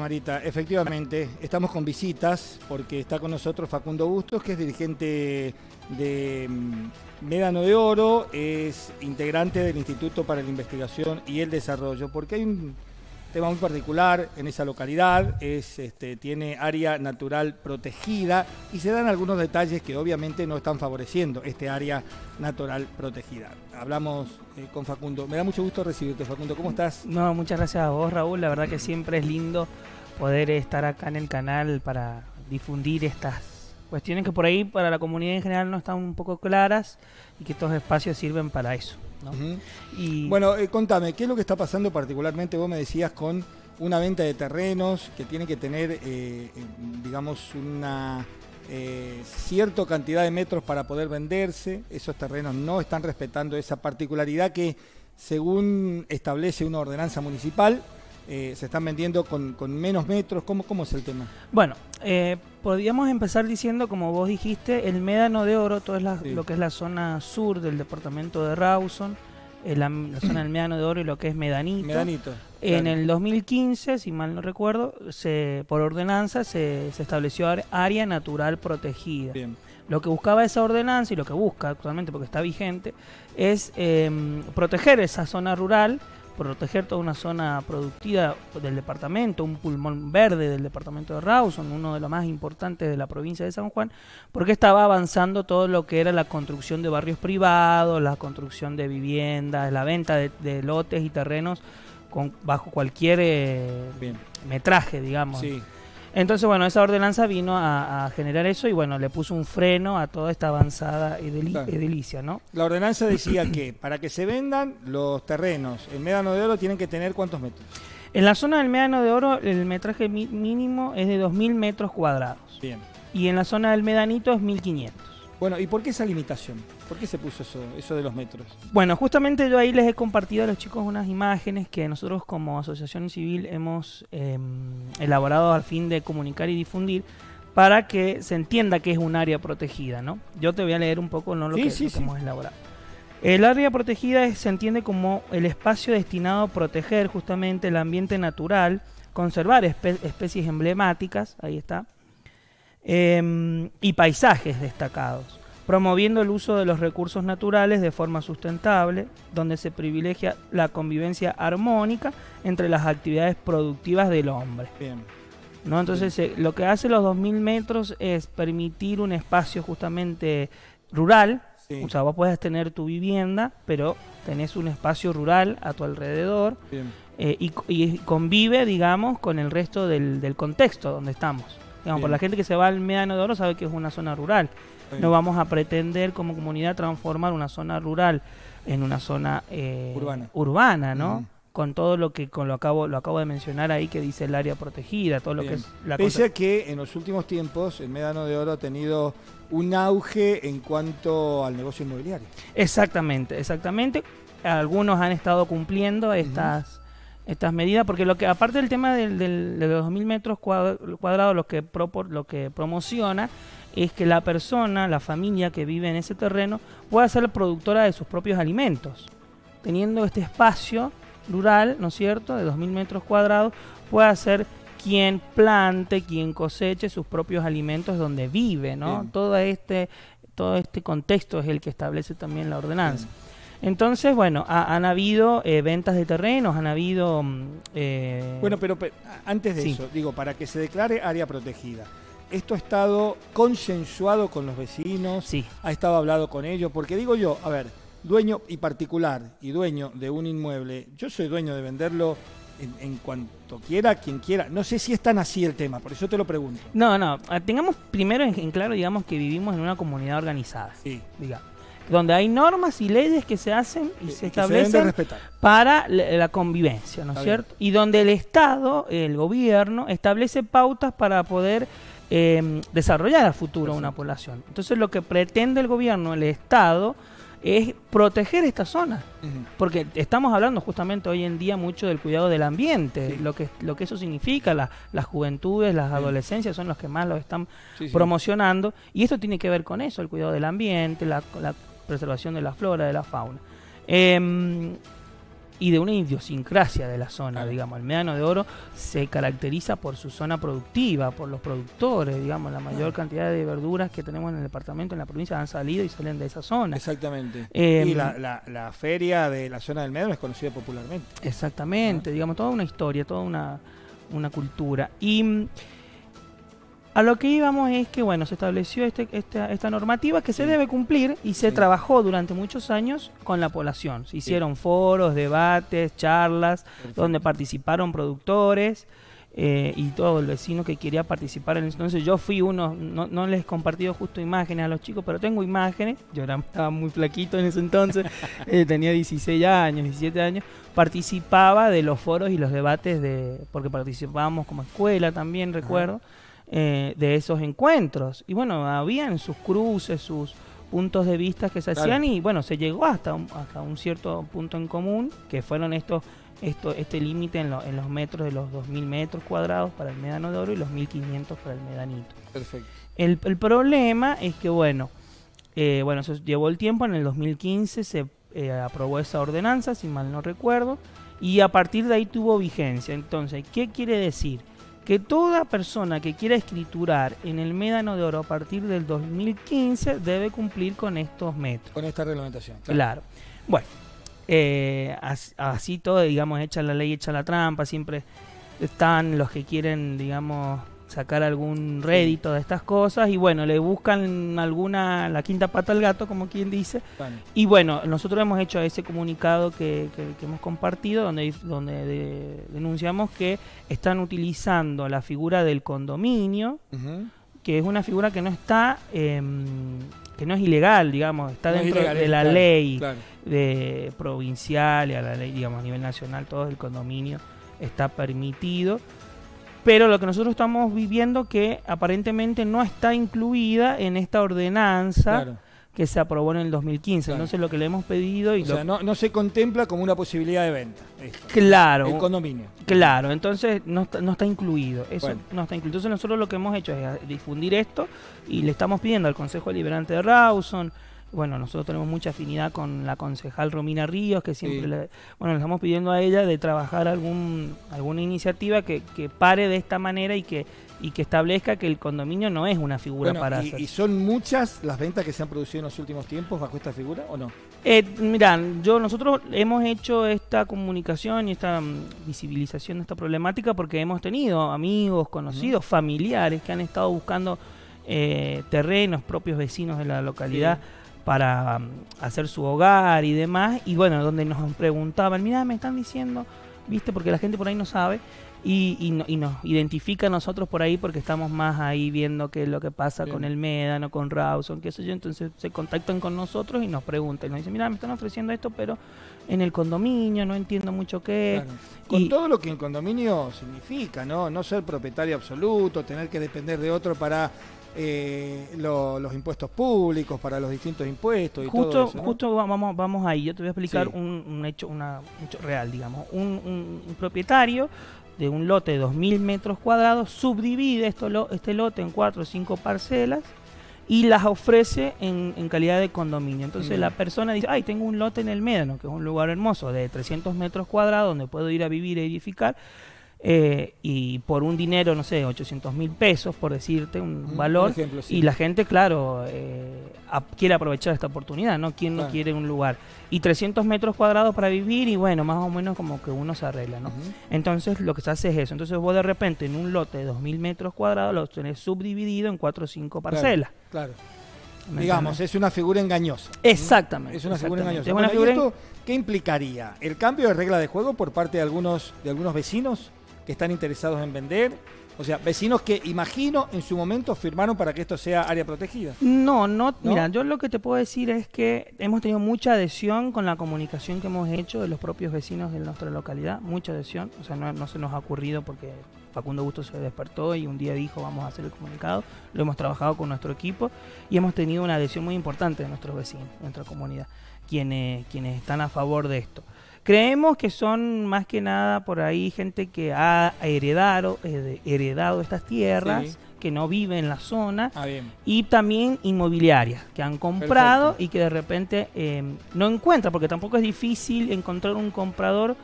Marita, efectivamente, estamos con visitas porque está con nosotros Facundo Bustos, que es dirigente de mm, Médano de Oro, es integrante del Instituto para la Investigación y el Desarrollo, porque hay un tema muy particular en esa localidad, es, este, tiene área natural protegida y se dan algunos detalles que obviamente no están favoreciendo este área natural protegida. Hablamos eh, con Facundo. Me da mucho gusto recibirte, Facundo. ¿Cómo estás? No, muchas gracias a vos, Raúl. La verdad que siempre es lindo poder estar acá en el canal para difundir estas cuestiones que por ahí para la comunidad en general no están un poco claras y que estos espacios sirven para eso. Y... Bueno, eh, contame, ¿qué es lo que está pasando particularmente? Vos me decías con una venta de terrenos que tiene que tener, eh, digamos, una eh, cierta cantidad de metros para poder venderse. Esos terrenos no están respetando esa particularidad que, según establece una ordenanza municipal, eh, se están vendiendo con, menos metros. ¿Cómo, ¿Cómo, es el tema? Bueno, eh, podríamos empezar diciendo, como vos dijiste, el Médano de Oro, todo es lo que es la zona sur del departamento de Rawson, eh, la, zona del Médano de Oro y lo que es Medanito. Medanito. En el 2015, si mal no recuerdo, se, por ordenanza se, estableció área natural protegida. Lo que buscaba esa ordenanza y lo que busca actualmente, porque está vigente, es em, proteger esa zona rural proteger toda una zona productiva del departamento, un pulmón verde del departamento de Rawson, uno de los más importantes de la provincia de San Juan, porque estaba avanzando todo lo que era la construcción de barrios privados, la construcción de viviendas, la venta de, lotes y terrenos con, bajo cualquier eh, metraje, digamos. Sí. Entonces, bueno, esa ordenanza vino a, generar eso y bueno, le puso un freno a toda esta avanzada edilicia, ¿no? La ordenanza decía que para que se vendan los terrenos en Médano de Oro tienen que tener cuántos metros. En la zona del Médano de Oro el metraje mínimo es de 2.000 metros cuadrados. Bien. Y en la zona del Medanito es 1.500. Bueno, ¿y por qué esa limitación? ¿Por qué se puso eso, eso de los metros? Bueno, justamente yo ahí les he compartido a los chicos unas imágenes que nosotros como asociación civil hemos em, elaborado al fin de comunicar y difundir para que se entienda que es un área protegida, ¿no? Yo te voy a leer un poco ¿no? lo, que, hemos elaborado. El área protegida se entiende como el espacio destinado a proteger justamente el ambiente natural, conservar especies emblemáticas, ahí está, Em, y paisajes destacados, promoviendo el uso de los recursos naturales de forma sustentable, donde se privilegia la convivencia armónica entre las actividades productivas del hombre. ¿no? Entonces, eh, lo que hace los 2.000 metros es permitir un espacio justamente rural. O sea, vos puedes tener tu vivienda, pero tenés un espacio rural a tu alrededor eh, y, convive, digamos, con el resto del, del contexto donde estamos. Digamos, por la gente que se va al Médano de Oro sabe que es una zona rural. No vamos a pretender como comunidad transformar una zona rural en una zona eh, urbana. urbana, ¿no? Con todo lo que con lo acabo lo acabo de mencionar ahí que dice el área protegida, todo lo que es la Pese a que en los últimos tiempos el Médano de Oro ha tenido un auge en cuanto al negocio inmobiliario. Exactamente, exactamente. Algunos han estado cumpliendo estas estas medidas, porque lo que aparte del tema del, de los 2.000 metros cuadrados, lo que, lo que promociona es que la persona, la familia que vive en ese terreno, pueda ser productora de sus propios alimentos. Teniendo este espacio rural, ¿no es cierto?, de 2.000 metros cuadrados, pueda ser quien plante, quien coseche sus propios alimentos donde vive, ¿no? Todo este, todo este contexto es el que establece también la ordenanza. Entonces, bueno, han habido eh, ventas de terrenos, han habido... Mm, eh, bueno, pero, antes de eso, digo, para que se declare área protegida, ¿esto ha estado consensuado con los vecinos? Sí. ¿Ha estado hablado con ellos? Porque digo yo, a ver, dueño y particular y dueño de un inmueble, yo soy dueño de venderlo en, cuanto quiera, quien quiera. No sé si es tan así el tema, por eso te lo pregunto. No, no, ah, tengamos primero en, en claro, digamos, que vivimos en una comunidad organizada. Sí. Digamos donde hay normas y leyes que se hacen y se establecen para la convivencia, ¿no es cierto? Y donde el Estado, el gobierno, establece pautas para poder em, desarrollar a futuro una población. Entonces lo que pretende el gobierno, el Estado, es proteger esta zona. Porque estamos hablando justamente hoy en día mucho del cuidado del ambiente, lo, que, lo que eso significa, las juventudes, las adolescencias son los que más lo están promocionando, y esto tiene que ver con eso, el cuidado del ambiente, la, la preservación de la flora, de la fauna. Em, y de una idiosincrasia de la zona, digamos. El Médano de Oro se caracteriza por su zona productiva, por los productores, digamos, la mayor cantidad de verduras que tenemos en el departamento, en la provincia, han salido y salen de esa zona. Exactamente. Eh, y la, la- la feria de la zona del Médano es conocida popularmente. Exactamente, digamos, toda una historia, toda una, una cultura. Y a lo que íbamos es que, bueno, se estableció este, esta, esta normativa que se Sí. debe cumplir y se Sí. trabajó durante muchos años con la población. Se hicieron foros, debates, charlas, donde participaron productores eh, y todo el vecino que quería participar. Entonces yo fui uno, no, no les he compartido justo imágenes a los chicos, pero tengo imágenes. Yo era, estaba muy flaquito en ese entonces, eh, tenía 16 años, 17 años. Participaba de los foros y los debates, de porque participábamos como escuela también, recuerdo, eh, de esos encuentros. Y bueno, habían sus cruces, sus puntos de vista que se Claro. hacían y bueno, se llegó hasta un, hasta un cierto punto en común, que fueron estos esto, este límite en, lo- en los metros de los 2.000 metros cuadrados para el Médano de Oro y los 1.500 para el Medanito. Perfecto. El, el problema es que, bueno, eh, bueno, eso llevó el tiempo, en el 2015 se eh, aprobó esa ordenanza, si mal no recuerdo, y a partir de ahí tuvo vigencia. Entonces, ¿qué quiere decir? Que toda persona que quiera escriturar en el Médano de Oro a partir del 2015 debe cumplir con estos metros. Con esta reglamentación. Claro. Bueno, eh, as- así, todo, digamos, hecha la ley, hecha la trampa, siempre están los que quieren, digamos, sacar algún rédito de estas cosas y bueno, le buscan alguna, la quinta pata al gato, como quien dice. Y bueno, nosotros hemos hecho ese comunicado que, que- que hemos compartido donde, donde de- denunciamos que están utilizando la figura del condominio que es una figura que no está, em, que no es ilegal, digamos, está No es dentro ilegal, de la claro, ley claro. de provincial y a la ley, digamos, a nivel nacional, todo el condominio está permitido. Pero lo que nosotros estamos viviendo que aparentemente no está incluida en esta ordenanza Claro. que se aprobó en el 2015. Claro. Entonces lo que le hemos pedido y O lo- sea, no, no se contempla como una posibilidad de venta. esto. claro, El condominio. Claro, entonces no está, no está incluido. Eso Bueno. no está incluido. Entonces nosotros lo que hemos hecho es difundir esto y le estamos pidiendo al Consejo Deliberante de Rawson. Bueno, nosotros tenemos mucha afinidad con la concejal Romina Ríos, que siempre Sí. le, bueno, le estamos pidiendo a ella de trabajar algún, alguna iniciativa que, que pare de esta manera y que, y que establezca que el condominio no es una figura Bueno, para y, hacer. y son muchas las ventas que se han producido en los últimos tiempos bajo esta figura o no? Eh, mirá, yo, nosotros hemos hecho esta comunicación y esta mm, visibilización de esta problemática porque hemos tenido amigos, conocidos, familiares que han estado buscando eh, terrenos, propios vecinos de la localidad para mm, hacer su hogar y demás. Y bueno, donde nos preguntaban, mira, me están diciendo, viste, porque la gente por ahí no sabe. Y, y, no- y nos identifica a nosotros por ahí porque estamos más ahí viendo qué es lo que pasa Bien. con el Médano, con Rawson, qué sé yo. Entonces se contactan con nosotros y nos preguntan. Y nos dicen, mira, me están ofreciendo esto, pero en el condominio no entiendo mucho qué. Claro. Con y- todo lo que el condominio significa, ¿no? No ser propietario absoluto, tener que depender de otro para eh, lo- los impuestos públicos, para los distintos impuestos y Justo, todo eso, ¿no? justo va- vamos, vamos ahí. Yo te voy a explicar Sí. un, un hecho, una, un hecho real, digamos. Un, propietario de un lote de 2.000 metros cuadrados subdivide esto, lo- este lote en cuatro o cinco parcelas y las ofrece en, en calidad de condominio. Entonces la persona dice, ay, tengo un lote en el Médano, que es un lugar hermoso, de 300 metros cuadrados, donde puedo ir a vivir e edificar, eh, y por un dinero, no sé, 800 mil pesos, por decirte, un valor, por ejemplo, sí. y la gente, claro, eh, quiere aprovechar esta oportunidad, ¿no? ¿Quién no quiere un lugar? Y 300 metros cuadrados para vivir y bueno, más o menos como que uno se arregla, ¿no? Entonces lo que se hace es eso. Entonces vos de repente en un lote de 2.000 metros cuadrados lo tenés subdividido en 4 o 5 parcelas. Claro. ¿me Digamos, es una figura engañosa. Exactamente. Es una figura engañosa. Es una Bueno, ¿y figura esto qué implicaría? ¿El cambio de regla de juego por parte de algunos, de algunos vecinos que están interesados en vender? O sea, vecinos que imagino en su momento firmaron para que esto sea área protegida. No, no, mira, yo lo que te puedo decir es que hemos tenido mucha adhesión con la comunicación que hemos hecho de los propios vecinos de nuestra localidad, mucha adhesión, o sea, no, no se nos ha ocurrido porque Facundo Busto se despertó y un día dijo vamos a hacer el comunicado, lo hemos trabajado con nuestro equipo y hemos tenido una adhesión muy importante de nuestros vecinos, de nuestra comunidad, quienes, quienes están a favor de esto. Creemos que son más que nada por ahí gente que ha heredado, eh, heredado estas tierras, Sí. que no vive en la zona Ah, y también inmobiliarias que han comprado y que de repente eh, no encuentra, porque tampoco es difícil encontrar un comprador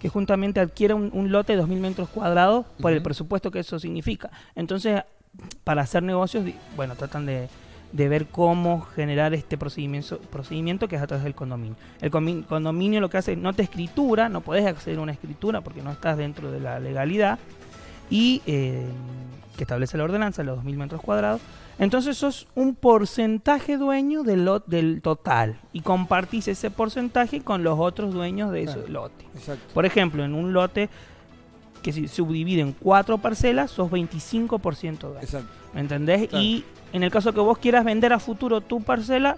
que juntamente adquiera un, un lote de 2.000 metros cuadrados por el presupuesto que eso significa. Entonces, para hacer negocios, bueno, tratan de, de ver cómo generar este procedimiento, procedimiento que es a través del condominio. El condominio lo que hace, no te escritura, no podés acceder a una escritura porque no estás dentro de la legalidad y eh, que establece la ordenanza, los 2.000 metros cuadrados. Entonces sos un porcentaje dueño del, lot, del total y compartís ese porcentaje con los otros dueños de ese lote. Exacto. Por ejemplo, en un lote que se subdivide en cuatro parcelas, sos 25% dueño. Exacto. ¿Me entendés? Claro. Y en el caso que vos quieras vender a futuro tu parcela,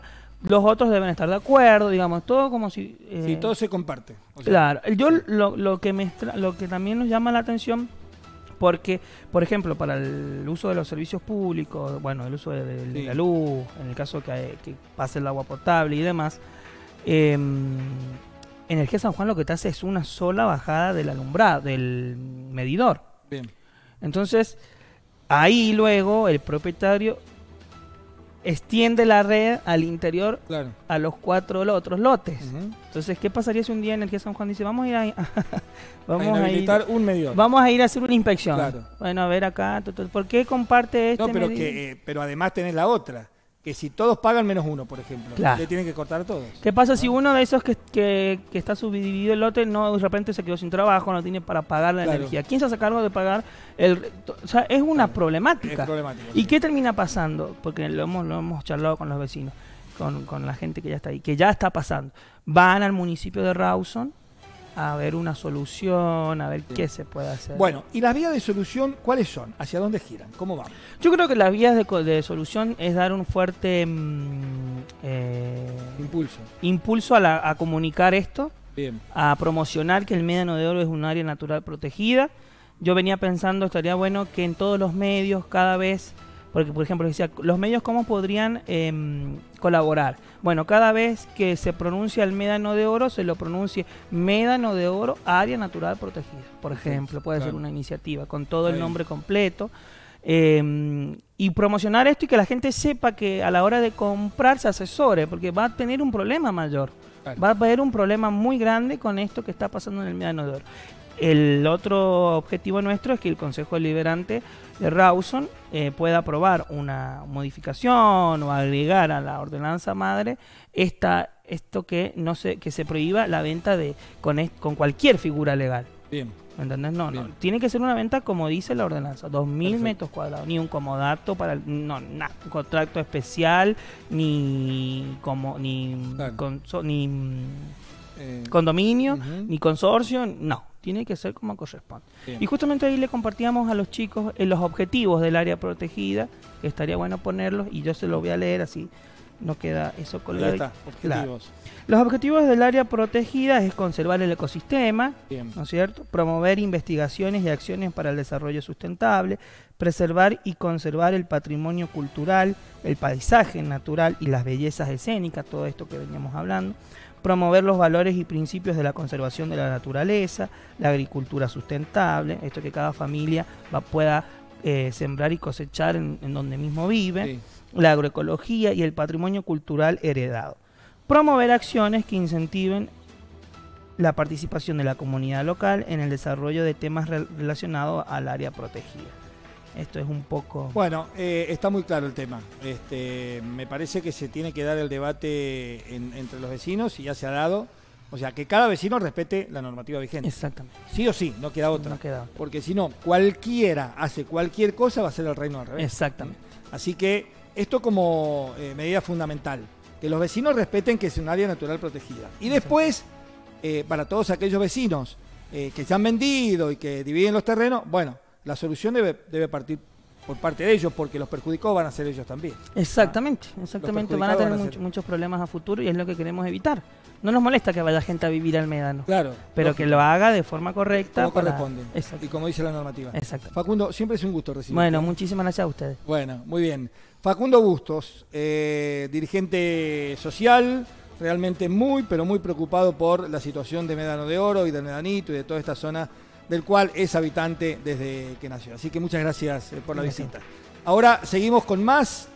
los otros deben estar de acuerdo, digamos, todo como si... eh, Sí, todo se comparte. O sea, Claro, yo sí. lo, lo que me extra- lo que también nos llama la atención porque, por ejemplo, para el uso de los servicios públicos, bueno, el uso de, de Sí. la luz, en el caso que, que pase el agua potable y demás, em, Energía San Juan lo que te hace es una sola bajada del alumbrado, del medidor. Bien. Entonces, ahí luego el propietario extiende la red al interior Claro. a los cuatro otros lotes. Entonces, ¿qué pasaría si un día Energía San Juan dice, vamos a ir a, vamos A a ir, un medidor. vamos a ir a hacer una inspección? Claro. Bueno, a ver acá, ¿por qué comparte este No, pero, medidor? que, eh, pero además tenés la otra. Que si todos pagan menos uno, por ejemplo, Claro. le tienen que cortar a todos. ¿Qué pasa si uno de esos que, que, que está subdividido el lote no de repente se quedó sin trabajo, no tiene para pagar la Claro. energía? ¿Quién se hace cargo de pagar el O sea, es una Claro. problemática. Es. ¿Y sí. qué termina pasando? Porque lo hemos, lo hemos charlado con los vecinos, con, con la gente que ya está ahí, que ya está pasando. Van al municipio de Rawson a ver una solución, a ver Sí. qué se puede hacer. Bueno, ¿y las vías de solución cuáles son? ¿Hacia dónde giran? ¿Cómo vamos? Yo creo que las vías de solución es dar un fuerte mm, eh, Impulso. impulso a, la- a comunicar esto, Bien. a promocionar que el Médano de Oro es un área natural protegida. Yo venía pensando, estaría bueno que en todos los medios, cada vez, porque por ejemplo decía, los medios cómo podrían em, colaborar. Bueno, cada vez que se pronuncia el Médano de Oro, se lo pronuncie Médano de Oro, área natural protegida. Por ejemplo, puede ser una iniciativa con todo el nombre completo. em, y promocionar esto y que la gente sepa que a la hora de comprar se asesore, porque va a tener un problema mayor. Claro. Va a haber un problema muy grande con esto que está pasando en el Médano de Oro. El otro objetivo nuestro es que el Consejo Deliberante de Rawson eh, pueda aprobar una modificación o agregar a la ordenanza madre esta, esto que no se, que se prohíba la venta de con, es- con cualquier figura legal. Bien. ¿Me entendés? No, no. Tiene que ser una venta como dice la ordenanza, 2.000 Perfecto. metros cuadrados, ni un comodato para el, no, nada, un contrato especial, ni como ni Claro. conso- ni mm, Eh, condominio, ni consorcio, no, tiene que ser como corresponde. Bien. Y justamente ahí le compartíamos a los chicos eh, los objetivos del área protegida, que estaría bueno ponerlos y yo se los voy a leer así, no queda eso Ahí colgado. está, objetivos. Los objetivos del área protegida es conservar el ecosistema, Bien. ¿no es cierto? Promover investigaciones y acciones para el desarrollo sustentable, preservar y conservar el patrimonio cultural, el paisaje natural y las bellezas escénicas, todo esto que veníamos hablando, promover los valores y principios de la conservación de la naturaleza, la agricultura sustentable, esto que cada familia va, pueda eh, sembrar y cosechar en, en donde mismo vive, Sí. la agroecología y el patrimonio cultural heredado. Promover acciones que incentiven la participación de la comunidad local en el desarrollo de temas rel- relacionados al área protegida. Esto es un poco... Bueno, eh, está muy claro el tema. Este, me parece que se tiene que dar el debate en- entre los vecinos y ya se ha dado. O sea, que cada vecino respete la normativa vigente. Exactamente. Sí o sí, no queda otra. No queda- Porque si no, cualquiera hace cualquier cosa, va a ser el reino al revés. Exactamente. Así que esto como eh, medida fundamental, que los vecinos respeten que es un área natural protegida. Y después, eh, para todos aquellos vecinos eh, que se han vendido y que dividen los terrenos, bueno, la solución debe, debe partir por parte de ellos, porque los perjudicados van a ser ellos también. Exactamente, exactamente. Van a tener van a mucho- ser- muchos problemas a futuro y es lo que queremos evitar. No nos molesta que vaya gente a vivir al médano, Claro. pero lógico, que lo haga de forma correcta. como para- corresponde. Exacto. Y como dice la normativa. Exacto. Facundo, siempre es un gusto recibirte. Bueno, muchísimas gracias a ustedes. Bueno, muy bien. Facundo Bustos, eh, dirigente social, realmente muy, pero muy preocupado por la situación de Medano de Oro y del Medanito y de toda esta zona del cual es habitante desde que nació. Así que muchas gracias eh, por la Gracias. visita. Ahora seguimos con más